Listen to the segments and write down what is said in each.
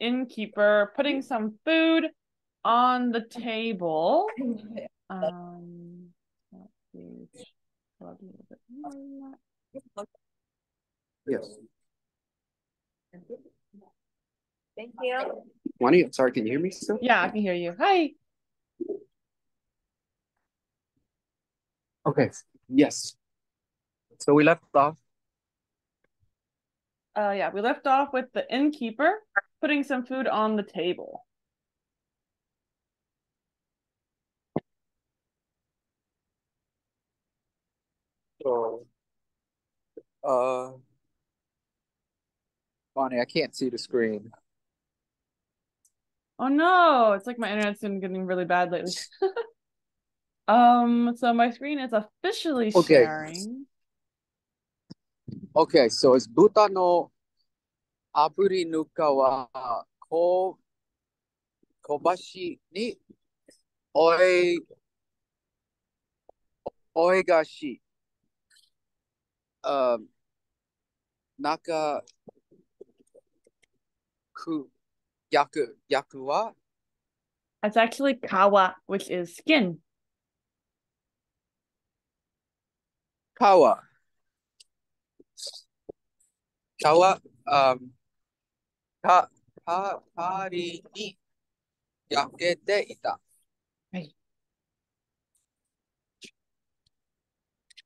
innkeeper putting some food on the table. Um, let's see. Scroll up a little bit more. Yes. Thank you. Wani, sorry, can you hear me still? Yeah, I can hear you. Hi. Okay. Yes. So we left off. Uh, yeah, we left off with the innkeeper putting some food on the table. So, uh, Bonnie, I can't see the screen. Oh no, it's like my internet's been getting really bad lately. um, so my screen is officially Okay. sharing. Okay, so it's 豚 の炙りぬかはこ小箸においおいがし、um, 中く焼く焼くは It's actually kawa, which is skin. 皮皮 um, かかかりに焼けていた。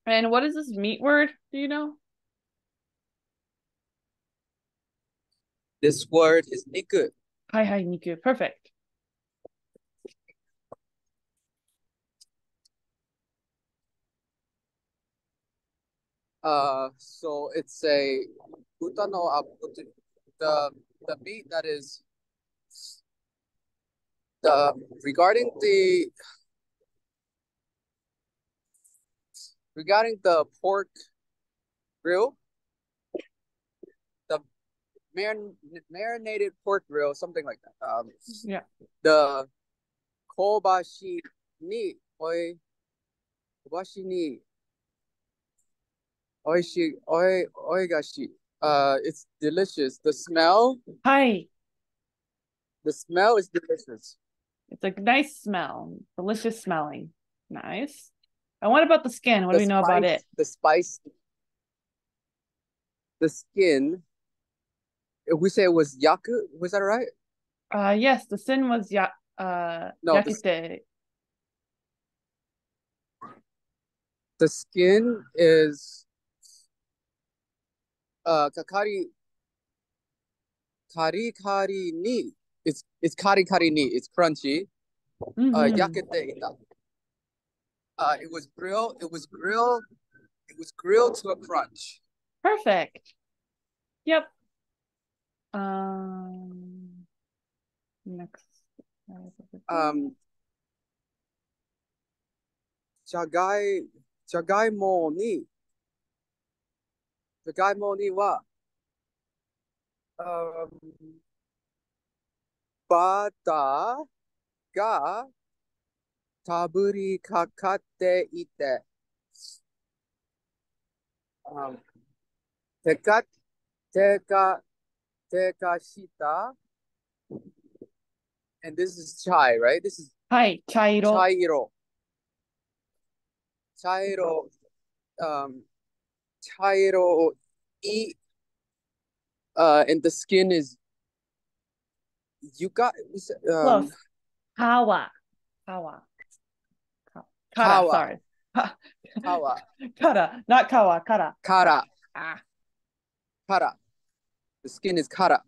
And what is this meat word? Do you know? This word is 肉。 Hi, hi, Niku. Perfect. Uh, so it's a buta no abuti, the the meat that is the regarding the regarding the pork grill, the marin, marinated pork grill, something like that. Um, Yeah. the kobashi ni oi kobashi ni oishi oi oigashi. Uh, it's delicious. The smell, Hi. the smell is delicious. It's a nice smell. Delicious smelling. Nice. And what about the skin? What do we know about it? The spice, the skin. We say it was yaku, was that right? Uh yes, the sin was ya uh No, the. The skin is uh kakari kari kari ni. It's it's kari kari ni. It's crunchy. Uh, Mhm. yakete ita. Uh, it was grilled. It was grilled. It was grilled to a crunch. Perfect. Yep. Um next. Um, jagai jagaimo ni jagaimo ni wa um, bata ga taburi kakate ite um, teka teka teka shita and this is chai right this is Hi, chairo. chairo chairo um chairo e uh and the skin is you got um Close. Kawa. Kawa. Ka- Kara, Kawa. sorry. kawa Kara, not kawa, kara. kara Ah. kara the skin is kara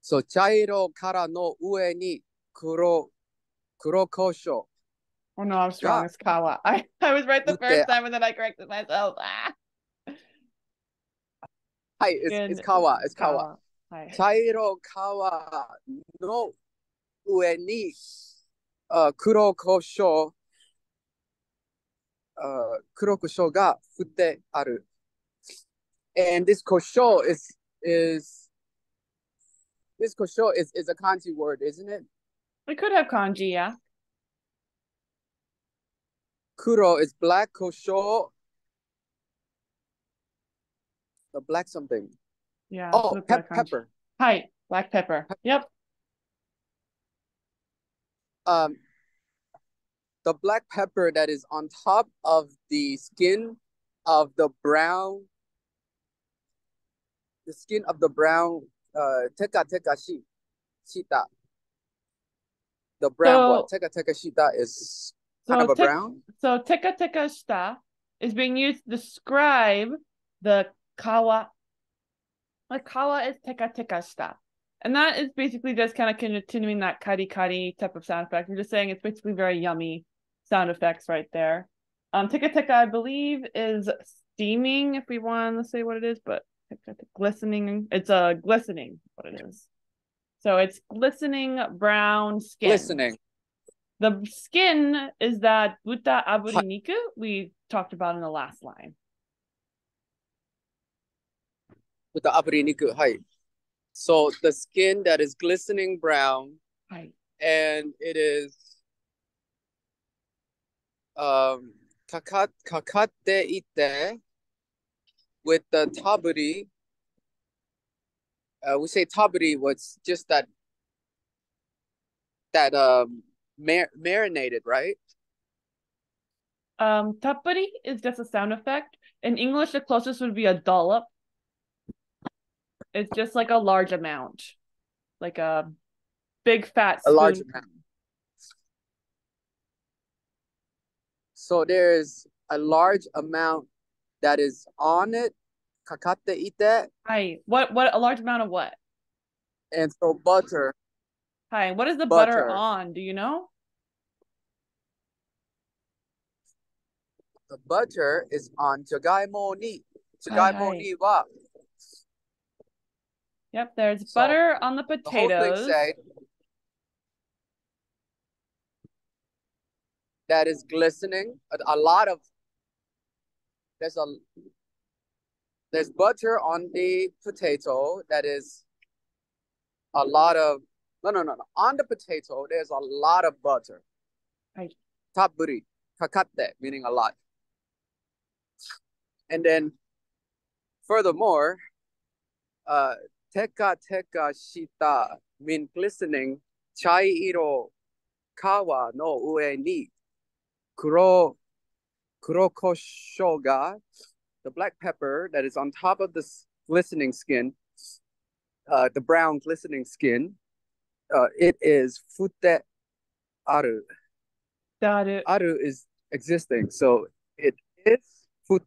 so chairo kara no ue ni kuro kuro kosho Oh no, I'm strong. It's kawa. I, I was right the first time and then I corrected myself. Ah. hi it's, it's kawa it's kawa chairo kawa no ue ni uh, kuro kosho uh, kuro kosho ga fute aru. And this kosho is is this kosho is is a kanji word, isn't it? We could have kanji, yeah. Kuro is black kosho. The black something. Yeah. Oh, we pep, have pepper. Hi. Black pepper. Yep. Um, the black pepper that is on top of the skin of the brown, the skin of the brown uh teka teka shi, shita. The brown what? So- Teka teka shita is So of a tek- brown. So teka teka shita is being used to describe the kawa. Like kawa is teka teka shita. And that is basically just kind of continuing that kari kari type of sound effect. I'm just saying it's basically very yummy sound effects right there. Um teka teka I believe is steaming if we want to say what it is, but glistening. It's a glistening what it is. So it's glistening brown skin. Glistening. The skin is that buta aburiniku we talked about in the last line. the aburiniku. Hi. So the skin that is glistening brown Right. and it is um kakat kakate ite with the taburi. Uh, we say taburi was just that that um mar- marinated, right? Um, tappari is just a sound effect. In English, the closest would be a dollop. It's just like a large amount, like a big fat A large amount. So there's a large amount that is on it, kakate ite, Hi, what what a large amount of what? and so butter. What is the butter, Butter. on? Do you know? The butter is on jagaimo ni. Jagaimo ni wa. Yep, there's So, butter on the The potatoes. say that is glistening. A, a lot of there's a there's butter on the potato that is a lot of no no no no on the potato there's a lot of butter. Right. Taburi, kakate, meaning a lot. And then furthermore, uh teka teka shita mean glistening chai iro kawa no ue ni kuro kuro the black pepper that is on top of this glistening skin uh the brown glistening skin uh it is fute aru it. aru is existing so it is fut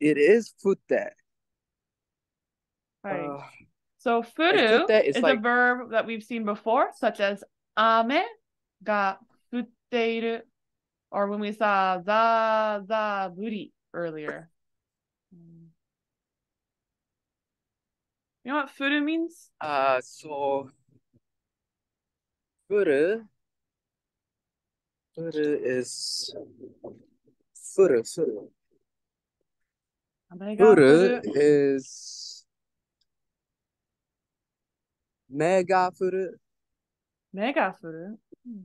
it is fute Right. uh, So furu is is like- a verb that we've seen before, such as ame ga futteiru, or when we saw za za buri earlier. You know what furu means? Uh, so furu, furu is furu, furu. Furu furu. is mega furu. Mega furu. Hmm.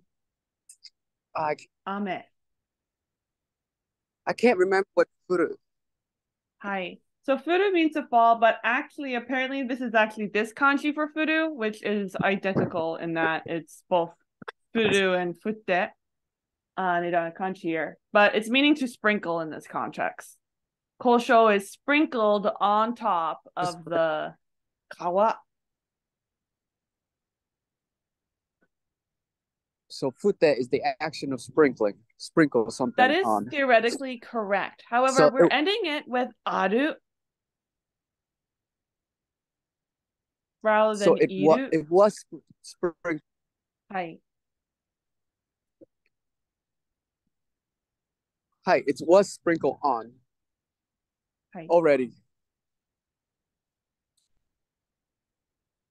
I, Ame. I can't remember what furu. Hi. So furu means to fall, but actually, apparently, this is actually this kanji for furu, which is identical in that it's both furu and futte uh, in a kanji here, but it's meaning to sprinkle in this context. Kosho is sprinkled on top of the kawa. So fute is the action of sprinkling, sprinkle something That is on. theoretically correct. However, So we're it- ending it with aru rather than so it. Wa- it was spring. Hi. Hi, it was sprinkled on. Hi. Already.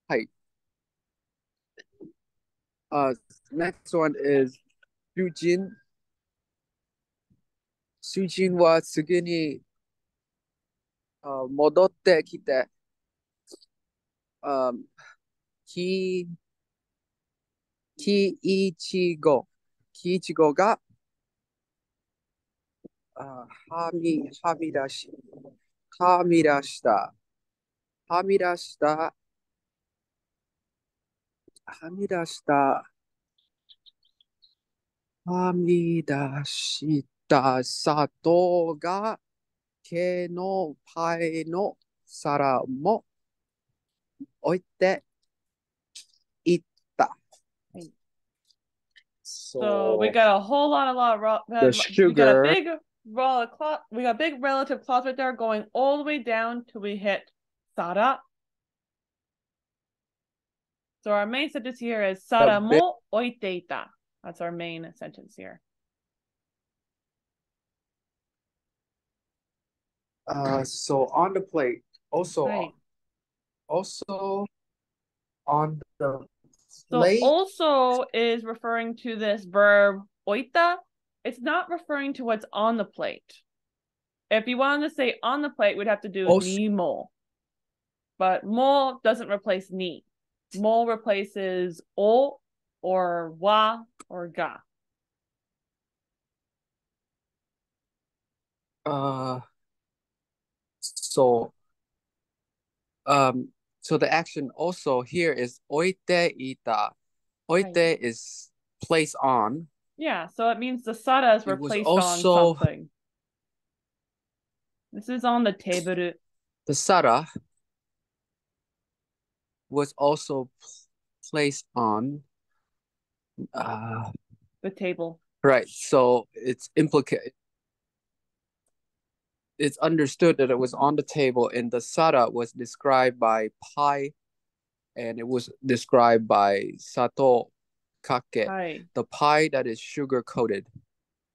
Hi. Uh, next one is Sujin. Sujin wa suguni uh, modotte kita. ってきて、あき、きいちご、きいちごが、あはみ、はみ出し、はみ出した、はみ出したはみ出した、はみ出した砂糖が、毛のパイの皿も置いていった。はい So, So we got a whole lot, a lot of raw. The We got a sugar. big raw clause. We got big relative clause right there, going all the way down till we hit sara. So our main sentence here is sara big- mo oiteita. That's our main sentence here. uh, so on the plate, also, Right. also on the So also is referring to this verb oita. It's not referring to what's on the plate. If you wanted to say on the plate, we'd have to do Also- ni mo. But mo doesn't replace ni. Mo replaces o or wa or ga. Uh, so, um, so the action also here is oite ita. Oite Right. is place on. Yeah, so it means the sara is replaced also- on something. This is on the table. The sara was also placed on. Uh, The table. right. So it's implicated. It's understood that it was on the table, and the sara was described by pie, and it was described by sato kake. Hi. the pie that is sugar coated,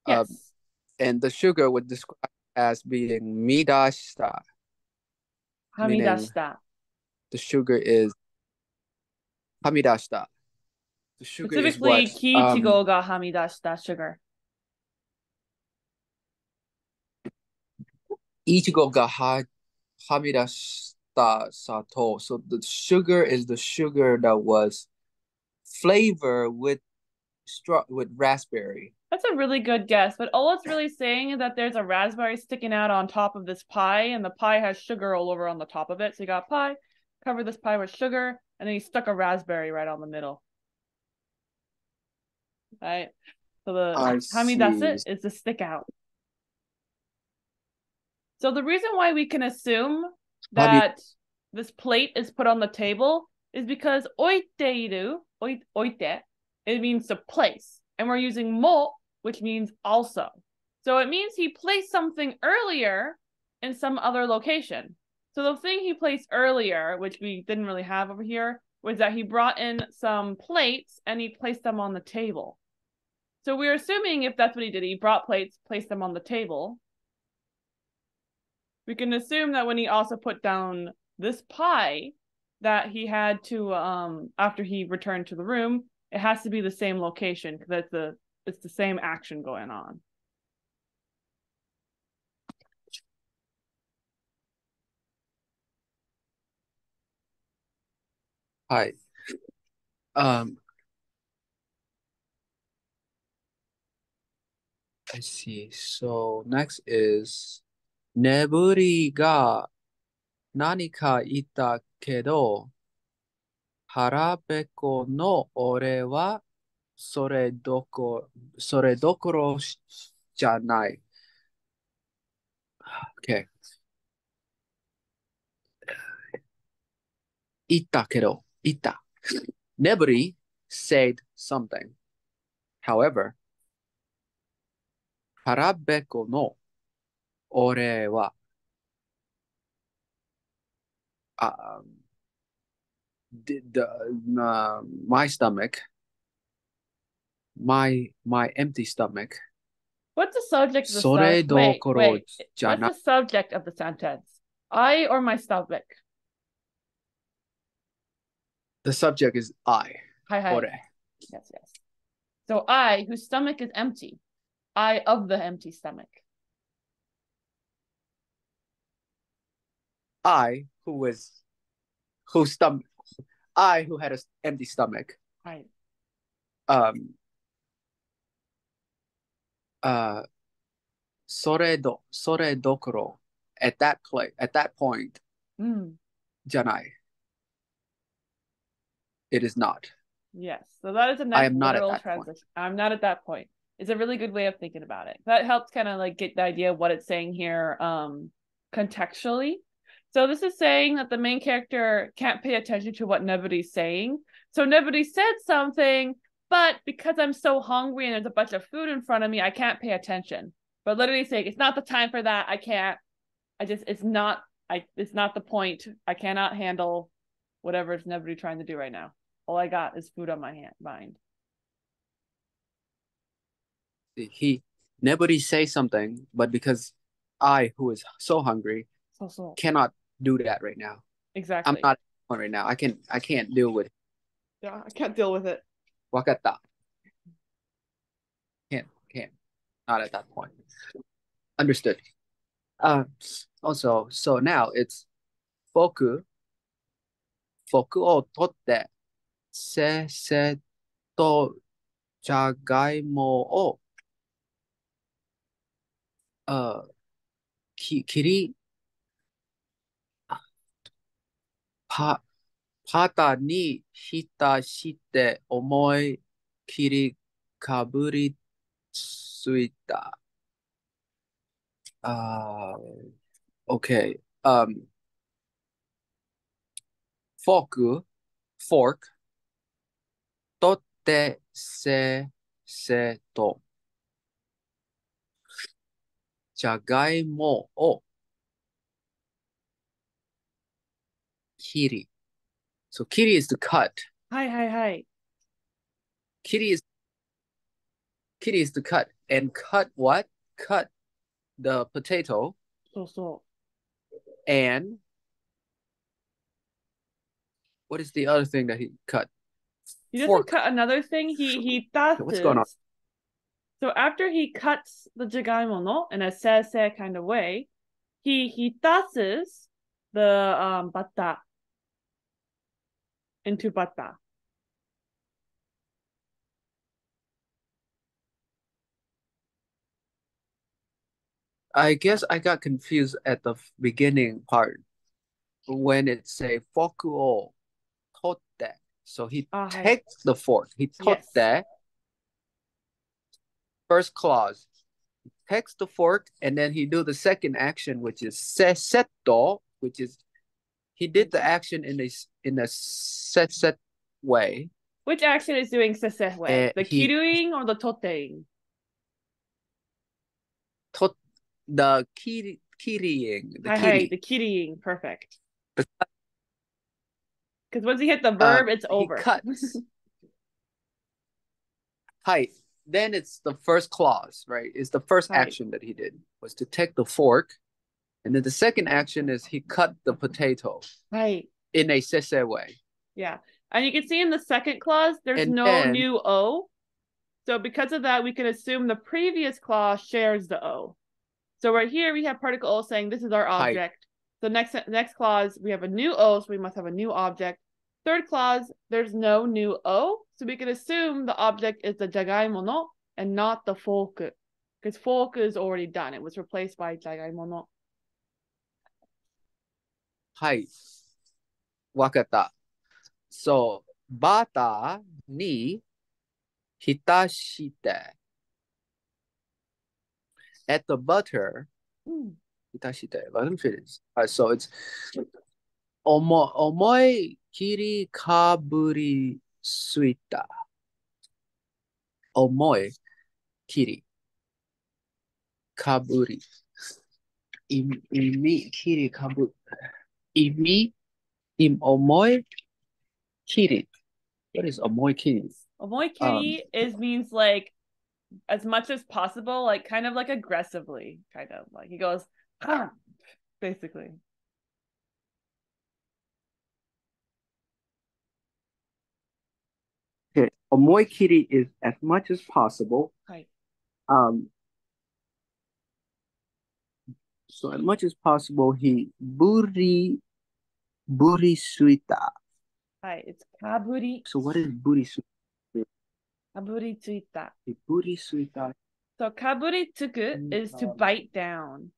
Uh, Yes. and the sugar was described as being midashita. Hamidashita. The sugar is hamidashita. The sugar Specifically, is what? um, kiichigo ga hamidashita sugar. ichigo ga ha, hamidashita sato. So the sugar is the sugar that was flavored with straw with raspberry. That's a really good guess, but all it's really saying is that there's a raspberry sticking out on top of this pie, and the pie has sugar all over on the top of it. So you got pie, cover this pie with sugar, and then you stuck a raspberry right on the middle. Right? So the I hamidasu see. is the stick out. So the reason why we can assume that this plate is put on the table is because oiteiru, oite, it means to place. And we're using mo, which means also. So it means he placed something earlier in some other location. So the thing he placed earlier, which we didn't really have over here, was that he brought in some plates and he placed them on the table. So we're assuming if that's what he did, he brought plates, placed them on the table. We can assume that when he also put down this pie that he had to um after he returned to the room, it has to be the same location because it's the it's the same action going on. Hi. Um, I see. So next is 眠りが何か言ったけど、腹ペコの俺はそれどこ、それどころじゃない。OK 言ったけど、言った。Nebri said something. However, 腹ペコの俺は、um, did the, uh, my stomach, my my empty stomach, What's the subject of the それ sentence? ど Wait, ころ wait. じゃ What's な the subject of the sentence? I or my stomach? The subject is I, Hi, hi. 俺。 Yes, yes. So I, whose stomach is empty, I of the empty stomach. I who was who stomach I who had an empty stomach. Right. Um uh sore do sore dokoro at that place at that point mm. janai it is not yes so that is a nice literal transition point. i'm not at that point it's a really good way of thinking about it that helps kind of like get the idea of what it's saying here um contextually so this is saying that the main character can't pay attention to what nobody's saying. So nobody said something, but because I'm so hungry and there's a bunch of food in front of me, I can't pay attention. But literally saying it's not the time for that. I can't. I just it's not I it's not the point. I cannot handle whatever it's nobody trying to do right now. All I got is food on my hand mind. He nobody say something, but because I, who is so hungry, So so cannot do that right now. exactly. I'm not at that point right now. I can I can't deal with yeah, I can't deal with it. wakata. Can't can't. Not at that point. Understood. Uh also so now it's 僕僕を取ってせっせとじゃがいもをあき切り パパタに浸して思い切りかぶりついた。あー OK Um, fork, fork, 取ってせせと、じゃがいもを kiri. So kiri is to cut. Hi, hi, hi. Kiri is kiri is to cut and cut what? Cut the potato. So so. And what is the other thing that he cut? He doesn't Fork. cut another thing. He he thought what's going on. So after he cuts the jigaimono in a sese kind of way, he he tosses the um bata into bata. I guess I got confused at the beginning part when it say foku o totte. So he Ah, takes the fork. He totte Yes. first clause. Takes the fork and then he do the second action, which is seseto, which is he did the action in a in a set set way. Which action is doing sese way? Uh, the he- kiruing or the toteing? To, the kiri kiriing, the kiri. the kirying. Perfect. Because once you hit the verb, it's Uh, he over. cuts. Hi. Then it's the first clause, right? It's the first action that he did was to take the fork, and then the second action is he cut the potato right. in a sese way. Yeah. And you can see in the second clause, there's And no then- new O. So because of that, we can assume the previous clause shares the O. So right here, we have particle O saying this is our object. The next next clause, we have a new O, so we must have a new object. Third clause, there's no new O, so we can assume the object is the jagaimono and not the fork. Because fork is already done. It was replaced by jagaimono. はい。わかった。そう、バターに浸して、at the butter, うん浸して、let me finish. So it's 思思い切りかぶりついた。思い切りかぶり。意味意味切りかぶ Imi, Im Omoi kiri. What is Omoi kiri? Omoi kiri um, is means like as much as possible, like kind of like aggressively, kind of like he goes, basically. Okay. Omoi Kiri is as much as possible. Right. Um, so as much as possible, he buri burisuita. Hi, it's kaburi. So what is burisuita? Kaburi tsuita. Burisuita. So kaburi tsuku is to bite down.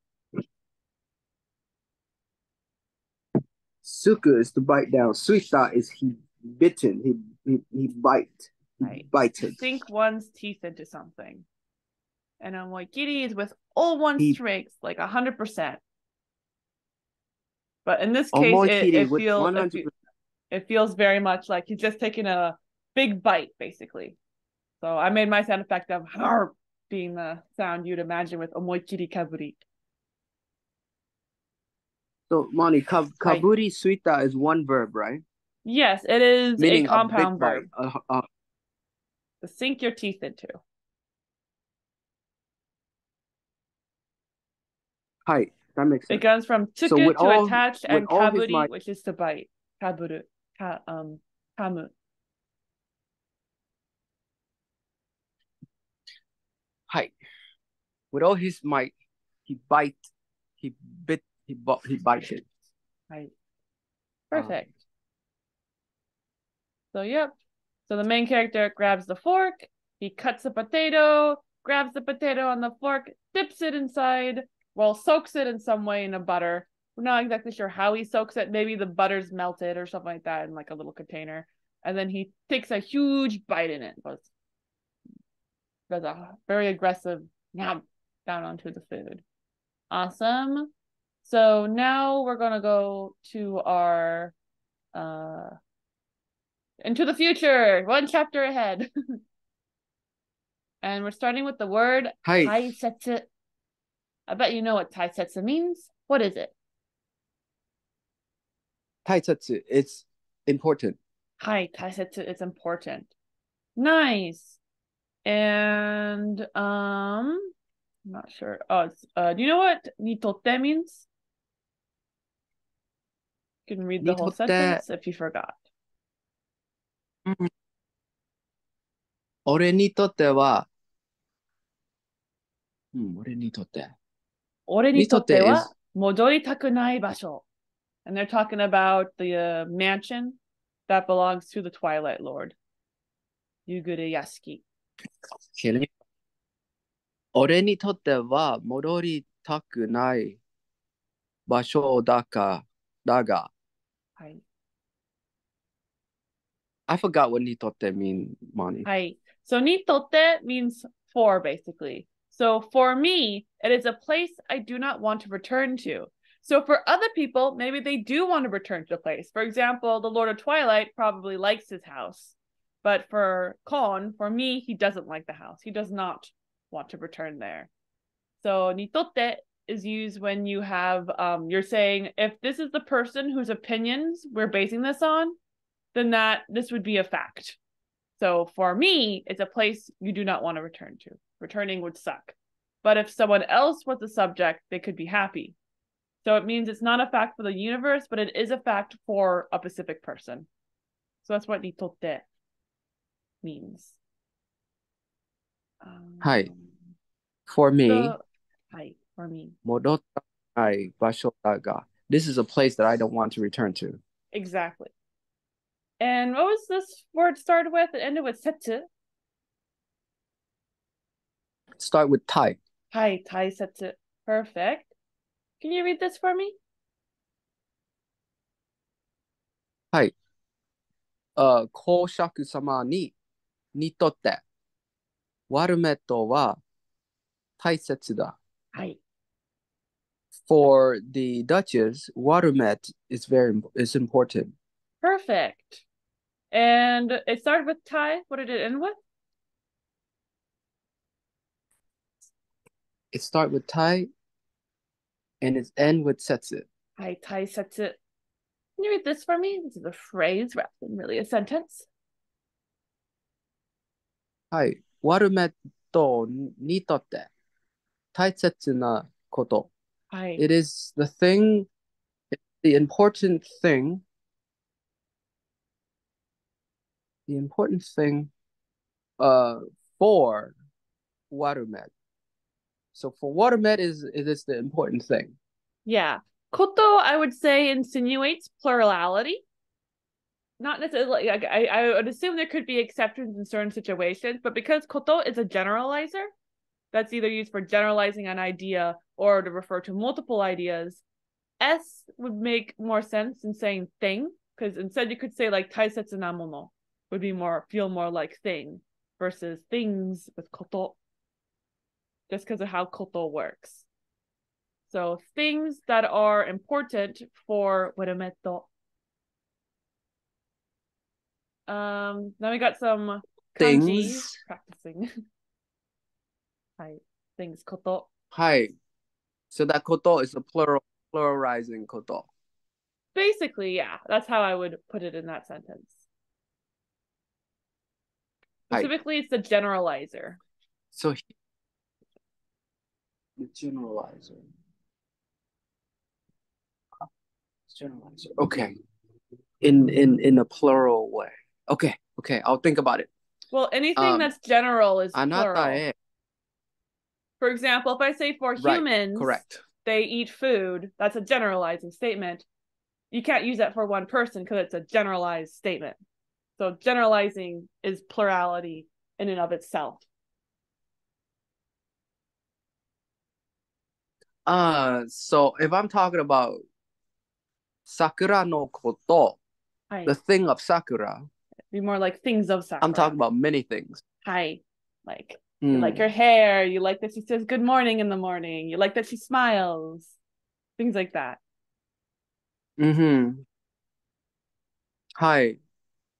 Suka is to bite down. Suita is he bitten. He he, he bite. He right. Sink one's teeth into something. And I'm like, Giddy is with all one strength, like a hundred percent. But in this case, it, it feels it, 100%. it feels very much like he's just taking a big bite, basically. So I made my sound effect of harp being the sound you'd imagine with omoikiri kaburi. So, Monnie, kab- kaburi suita is one verb, right? Yes, it is Meaning a compound big verb bite. Uh, uh, to sink your teeth into. hi, that makes It goes from tuku So to all- attach and kaburi, might- which is to bite. Kaburu. Ka, um, kamu. Hi. With all his might, he bite, he bit, he bought, he bited. Right. Um, Perfect. So yep. So the main character grabs the fork, he cuts a potato, grabs the potato on the fork, dips it inside, well, soaks it in some way in a butter. We're not exactly sure how he soaks it. Maybe the butter's melted or something like that in like a little container. And then he takes a huge bite in it. Goes, does a very aggressive yum down onto the food. Awesome. So now we're gonna go to our uh into the future, one chapter ahead. and we're starting with the word Hi. taisetsu. I bet you know what taisetsu means. What is it? Taitatsu, it's important. Hi, taisetsu is important. Nice. And um I'm not sure. Oh, it's, uh do you know what nitotte means? You can read the whole Nitotte- sentence if you forgot. 俺にとっては、うん、俺にとって。 俺にとっては戻りたくない場所。And they're talking about the uh, mansion that belongs to the Twilight Lord. Yugure Yasuki. 俺にとっては戻りたくない場所だか、だが、はい。I forgot what にとって mean, Monty. はい。So, nitotte means for, basically. So, for me, it is a place I do not want to return to. So, for other people, maybe they do want to return to the place. For example, the Lord of Twilight probably likes his house. But for Con, for me, he doesn't like the house. He does not want to return there. So, nitotte is used when you have, um, you're saying, if this is the person whose opinions we're basing this on, then that this would be a fact. So for me, it's a place you do not want to return to. Returning would suck. But if someone else was the subject, they could be happy. So it means it's not a fact for the universe, but it is a fact for a specific person. So that's what nitotte means. Um, hi. For me. So, hi. For me. Modotai basho. This is a place that I don't want to return to. Exactly. And what was this word started with? It ended with setsu. Start with Tai. Hi, taisetsu. Perfect. Can you read this for me? あ公爵様ににとって、ワルメットは大切だ。はい。 For the Duchess, Watermet is very im- is important. Perfect. And it started with Tai. What did it end with? It start with Tai and it end with Setsu. Hi, taisetsu. Can you read this for me? This is a phrase rather than really a sentence. はい。ワルメットにとって大切なこと。 Hi. It is the thing, the important thing, the important thing uh, for Watermet. So for Watermet is is the important thing. Yeah. Koto, I would say, insinuates plurality. Not necessarily, like, I, I would assume there could be exceptions in certain situations, but because koto is a generalizer, that's either used for generalizing an idea or to refer to multiple ideas, S would make more sense in saying thing, because instead you could say like taisetsu na mono. Would be more feel more like thing versus things with koto. Just because of how koto works. So things that are important for Weremeto. Um, then we got some Things. practicing. Hi, things koto. Hi. So that koto is a plural pluralizing koto. Basically, yeah, that's how I would put it in that sentence. Hi. Specifically, it's the generalizer. So he- the generalizer. Generalizer. Okay. In in in a plural way. Okay. Okay. I'll think about it. Well, anything Um, that's general is plural. For example, if I say for Right, humans, Correct. they eat food, that's a generalizing statement. You can't use that for one person because it's a generalized statement. So generalizing is plurality in and of itself. Uh so if I'm talking about sakura no koto, Hi. the thing of sakura, Be more like things of sakura. I'm talking about many things. Hi. Like Hmm. you like her hair, you like that she says good morning in the morning, you like that she smiles. Things like that. Mm-hmm. Hi.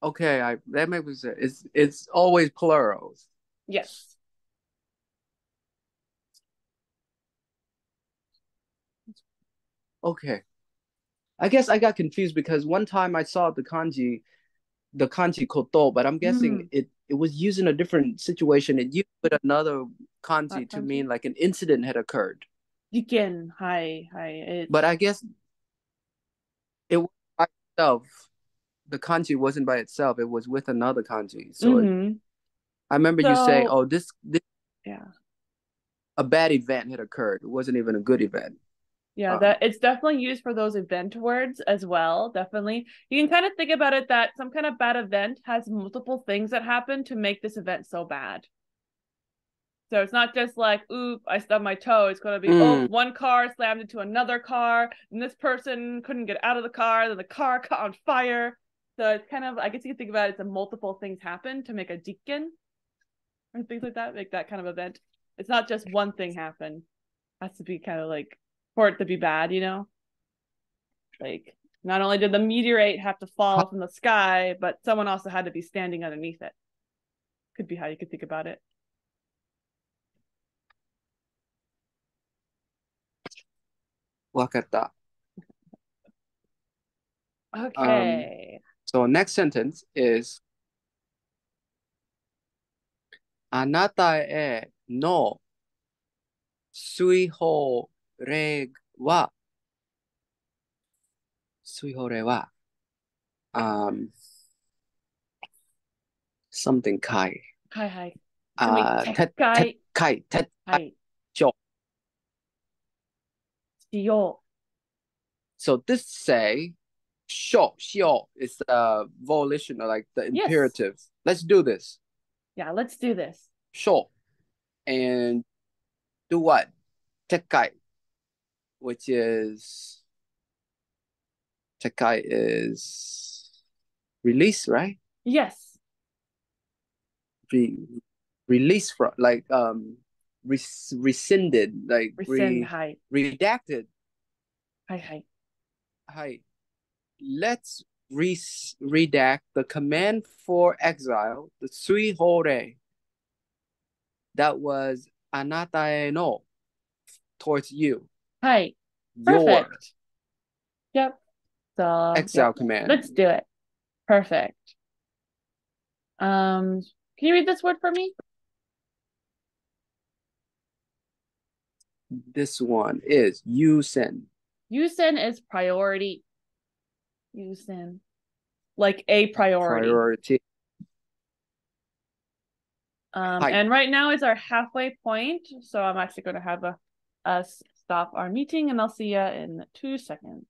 Okay, I that makes sense. It's it's always plurals. Yes. Okay. I guess I got confused because one time I saw the kanji, the kanji koto, but I'm guessing Mm. it it was used in a different situation. It used with another kanji to kanji? mean like an incident had occurred. Yiken. Hi. Hi. But I guess it was by itself. The kanji wasn't by itself. It was with another kanji. So it- Mhm. I remember you saying, So- "Oh, this this yeah. a bad event had occurred. It wasn't even a good event." Yeah, Um, that it's definitely used for those event words as well. Definitely. You can kind of think about it that some kind of bad event has multiple things that happen to make this event so bad. So it's not just like, oop, I stubbed my toe. It's going to be, oh, Mm. one car slammed into another car, and this person couldn't get out of the car, then the car caught on fire. So it's kind of, I guess you can think about it as a multiple things happen to make a jikken or things like that, make that kind of event. It's not just one thing happen. It has to be kind of like for it to be bad, you know? Like, not only did the meteorite have to fall from the sky, but someone also had to be standing underneath it. Could be how you could think about it. Wakata. Okay. So next sentence is あなたへの水法令は水法令は um something kai はいはい。 uh つみて撤回てkai てはい。しょしよ So this say Xiao, xiao is the volition, like the yes. imperative. Let's do this. Yeah, let's do this. Xiao. And do what? Tekai, which is Tekai is release, right? Yes. Re- release from like um res- rescinded, like re- redacted. Hi hi. Hi. Let's re- redact the command for exile, the sui hore. That was anata e no towards you. はい。Your Perfect. Yep. So exile yeah, command. let's do it. Perfect. Um, can you read this word for me? This one is Yusen. Yusen is priority. Yusen. Like a priority. Priority. Um, Hi. and right now is our halfway point, so I'm actually going to have a us stop our meeting, and I'll see you in two seconds.